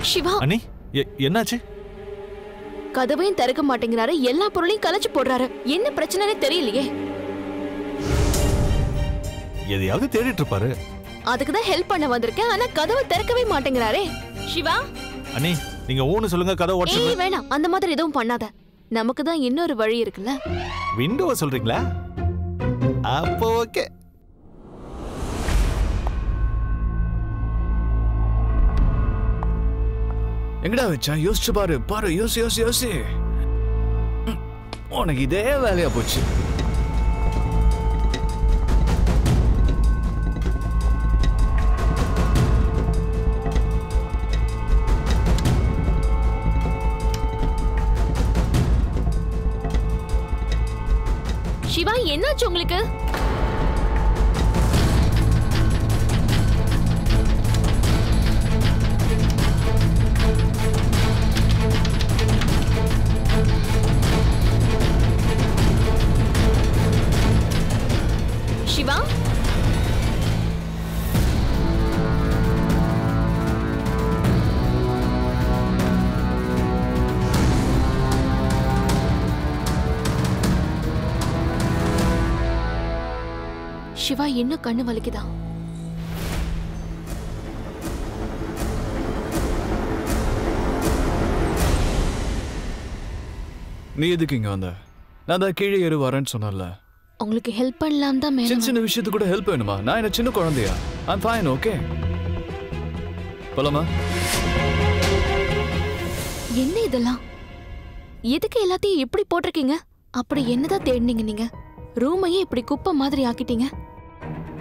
சிவா. அண்ணி என்னாச்சு? கதவையும் திறக்க மாட்டேங்கிறாரு. எல்லா பொருளையும் கலைச்சு போடுறாரு. என்ன பிரச்சனைனே தெரியலையே. எதையாவது தேடிட்டு இருப்பாரு. அதுக்கு தான் ஹெல்ப் பண்ண வந்திருக்கேன். ஆனா கதவை திறக்கவே மாட்டேங்கிறாரே. சிவா. அண்ணி நீங்க ஊன்னு சொல்லுங்க. கதை உடச்சு ஏய் வேணாம். அந்த மாதிரி எதுவும் பண்ணாத. நமக்கு தான் இன்னொரு வழி இருக்குல்ல. விண்டோவை சொல்றீங்களா? அப்போ ஓகே எங்கடா வச்சான் யோசிச்சு பாரு. பாரு யோசி யோசி யோசி. உனக்கு இதே வேலையா போச்சு. சிவா என்னாச்சு உங்களுக்கு? சிவா? சிவா இன்னும் கண்ணு வலிக்குதா? நீ எதுக்கு இங்க வந்த? நான் தான் கீழே ஏறு வரேன்னு சொன்னல உங்களுக்கு ஹெல்ப் பண்ணலாம் தான் சின்ன சின்ன விஷயத்துக்கு கூட ஹெல்ப் வேணுமா? நான் என்ன சின்ன குழந்தையா? ஐம் ஃபைன் ஓகே போலாமா? என்ன இதெல்லாம்? எதுக்கு எல்லாத்தையும் இப்படி போட்டிருக்கீங்க? அப்படி என்னதான் தேடினீங்க நீங்க? ரூமையே இப்படி குப்பை மாதிரி ஆக்கிட்டீங்க.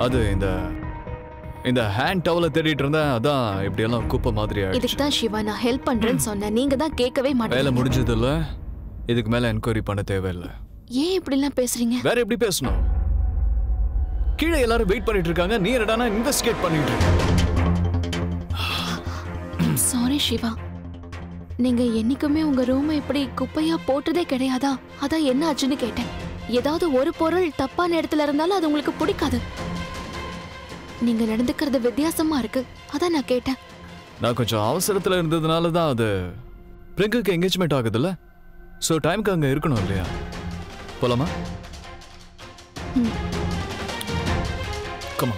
அது இந்த இந்த ஹேண்ட் டவலை தேடிட்டு இருந்தேன். அதான் இப்படியெல்லாம் குப்பை மாதிரி இதுக்கு ஆயிடுச்சு தான் சிவா நான் ஹெல்ப் பண்றேன்னு சொன்னேன். நீங்க தான் கேட்கவே வேலை மாட்டீங்க. முடிஞ்சது இல்ல இதுக்கு மேல என்கொயரி பண்ண தேவையில்லை. ஏன் இப்படி எல்லாம் பேசுறீங்க? வேற எப்படி பேசணும்? கீழே எல்லாரும் வெயிட் பண்ணிட்டு இருக்காங்க. நீ என்னடானா இன்வெஸ்டிகேட் பண்ணிட்டு இருக்க. சாரி சிவா நீங்க என்னைக்குமே உங்க ரூமை இப்படி குப்பையா போட்டதே கிடையாதா? அதான் என்ன ஆச்சுன்னு கேட்டேன். ஏதாவது ஒரு பொருள் தப்பான இடத்துல இருந்தாலும் அது உங்களுக்கு பிடிக்காது. நீங்க நடந்துக்கிறது வித்தியாசமா இருக்கு. அதான் நான் கேட்டேன். நான் கொஞ்சம் அவசரத்துல இருந்ததுனால தான் அது பிரிங்குக்கு என்கேஜ்மெண்ட் ஆகுதுல்ல? ஸோ டைம்க்கு அங்க இருக்கணும் இல்லையா? போலாமா? கமா